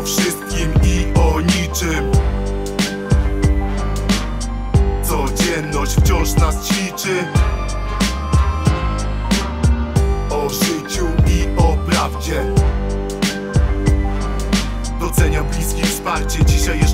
O wszystkim i o niczym. Codzienność wciąż nas ćwiczy. O życiu i o prawdzie. Doceniam bliskich wsparcie. Dzisiaj jeszcze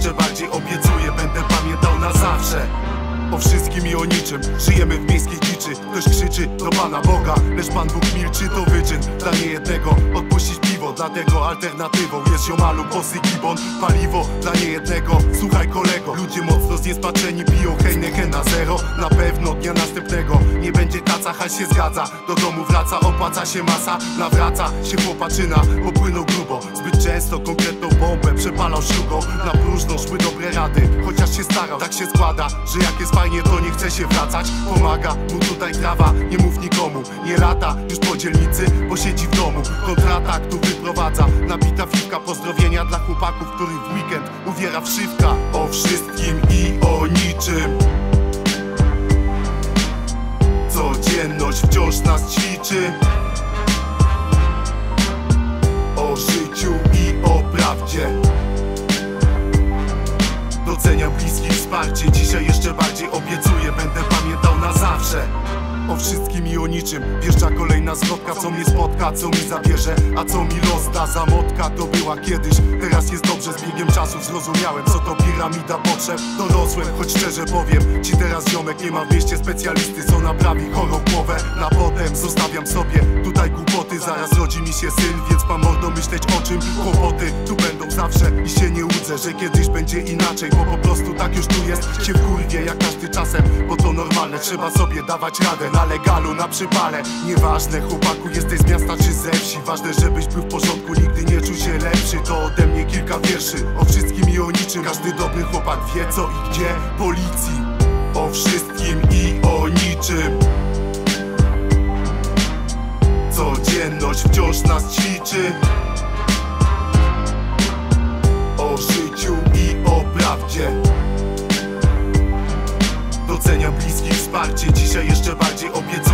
o wszystkim i o niczym. Żyjemy w miejskiej dziczy. Ktoś krzyczy do Pana Boga. Lecz Pan Bóg milczy to wyczyn. Dla niejednego odpuścić piwo Dlatego alternatywą. Jest ziomalu bosy gibon Paliwo dla niejednego. Słuchaj kolego Ludzie mocno zniespaczeni piją na zero Na pewno dnia następnego. Nie będzie kaca, haj się zgadza. Do domu wraca, opłaca się masa. Nawraca się chłopaczyna Popłynął grubo. Zbyt często konkretną bombę Przepalał szlugą Na próżno szły dobre rady Chociaż się starał, tak się składa Że jak jest fajnie to nie chce się wracać. Pomaga mu tutaj trawa, nie mów nikomu. Nie lata już po dzielnicy, bo siedzi w domu. Kontratak tu wyprowadza. Nabita piwka, pozdrowienia dla chłopaków Których w weekend uwiera wszywka O wszystkim i o niczym wciąż nas ćwiczy. O życiu i o prawdzie. Doceniam bliskich wsparcie. Dzisiaj jeszcze bardziej obiecuję. Będę pamiętał na zawsze. O wszystkim i o niczym. Wjeżdża kolejna zwrotka, co mnie spotka Co mi zabierze, a co mi los da Zamotka to była kiedyś Teraz jest dobrze, z biegiem czasu zrozumiałem Co to piramida potrzeb. Dorosłem, choć szczerze powiem Ci teraz ziomek nie ma w mieście specjalisty Co naprawi chorą głowę. Na potem zostawiam sobie tutaj głupoty Zaraz rodzi mi się syn, więc mam mordo myśleć o czym. Kłopoty tu będą zawsze i się nie łudzę Że kiedyś będzie inaczej, bo po prostu tak już tu jest. Się wkurwie jak każdy czasem, bo to normalne Trzeba sobie dawać radę. Na legalu, na przypale Nieważne chłopaku jesteś z miasta czy ze wsi. Ważne żebyś był w porządku, nigdy nie czuł się lepszy To ode mnie kilka wierszy, o wszystkim i o niczym. Każdy dobry chłopak wie co i gdzie. Policji O wszystkim i o niczym. Codzienność wciąż nas ćwiczy. O życiu i o prawdzie. Doceniam bliskich wsparcie. Dzisiaj jeszcze bardziej obiecam